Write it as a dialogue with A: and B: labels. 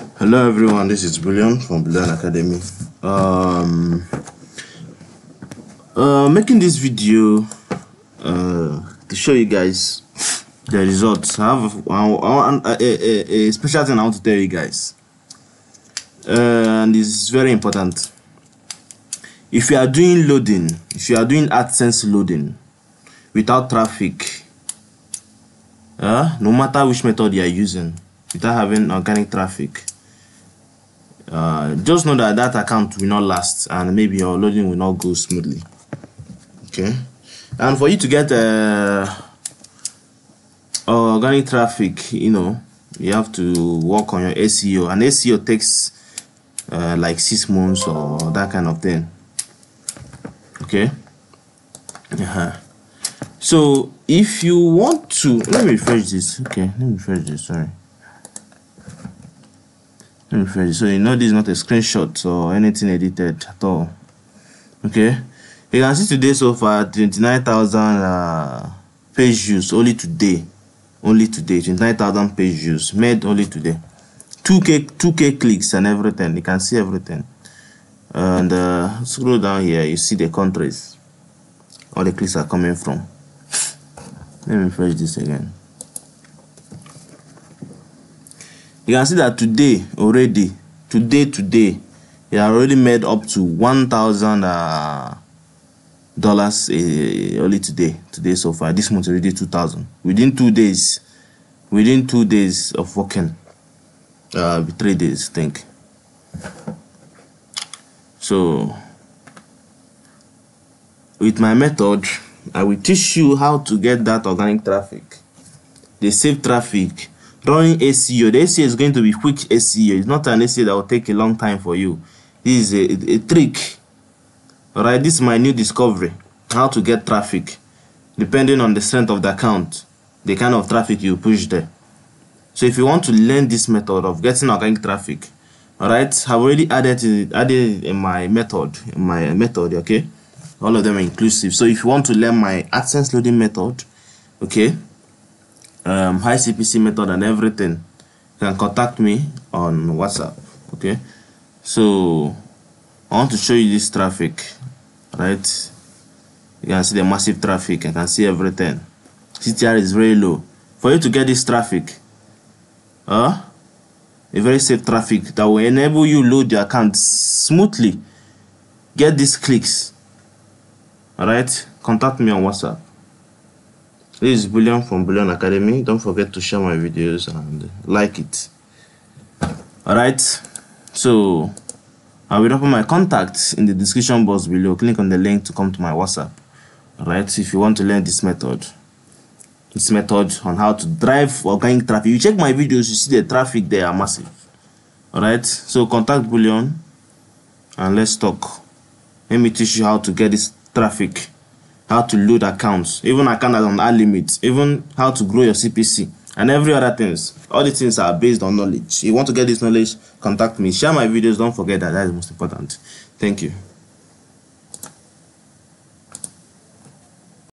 A: Hello everyone, this is Bullion from Bullion Academy. Um, uh, making this video uh, to show you guys the results. I have a, a, a, a special thing I want to tell you guys, uh, and it's very important. If you are doing loading, if you are doing AdSense loading without traffic, uh, no matter which method you are using, without having organic traffic, uh, just know that that account will not last and maybe your loading will not go smoothly. Okay? And for you to get uh, organic traffic you know you have to work on your SEO and SEO takes uh, like six months or that kind of thing. Okay? Uh-huh. so if you want to let me refresh this. Okay let me refresh this sorry refresh so you know this is not a screenshot or anything edited at all. Okay? You can see today so far 29,000 uh, page views only today. Only today 29,000 page views. Made only today. 2k 2k clicks and everything. You can see everything. And uh, scroll down here you see the countries. All the clicks are coming from. Let me refresh this again you can see that today already today today it already made up to 1000 uh, dollars uh, only today today so far. This month already 2000 within two days within two days of working uh three days I think. So with my method i will teach you how to get that organic traffic. The safe traffic running SEO. The SEO is going to be quick SEO. It's not an SEO that will take a long time for you. This is a, a, a trick. Alright, this is my new discovery. How to get traffic. Depending on the strength of the account, the kind of traffic you push there. So if you want to learn this method of getting organic traffic, alright, I've already added it, added in my method, in my method, okay? All of them are inclusive. So if you want to learn my AdSense loading method, okay, um, high CPC method and everything, you can contact me on WhatsApp. Okay, so I want to show you this traffic, right? You can see the massive traffic. I can see everything. CTR is very low. For you to get this traffic, uh, a very safe traffic that will enable you load your account smoothly. Get these clicks. Alright, contact me on WhatsApp. This is Bullion from Bullion Academy. Don't forget to share my videos and like it. Alright, so I will open my contacts in the description box below. Click on the link to come to my WhatsApp. Alright, if you want to learn this method, this method on how to drive organic traffic. You check my videos, you see the traffic there are massive. Alright, so contact Bullion and let's talk. Let me teach you how to get this traffic how to load accounts, even account that on our limit, even how to grow your CPC, and every other things. All the things are based on knowledge. If you want to get this knowledge, contact me. Share my videos. Don't forget that that is most important. Thank you.